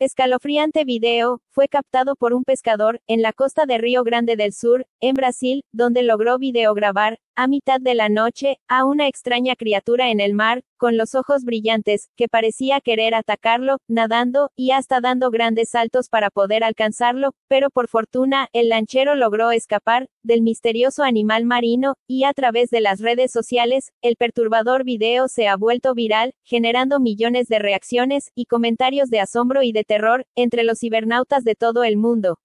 Escalofriante video, fue captado por un pescador, en la costa de Río Grande del Sur, en Brasil, donde logró videograbar, a mitad de la noche, a una extraña criatura en el mar, con los ojos brillantes, que parecía querer atacarlo, nadando, y hasta dando grandes saltos para poder alcanzarlo, pero por fortuna, el lanchero logró escapar, del misterioso animal marino, y a través de las redes sociales, el perturbador video se ha vuelto viral, generando millones de reacciones, y comentarios de asombro y de terror, entre los cibernautas de todo el mundo.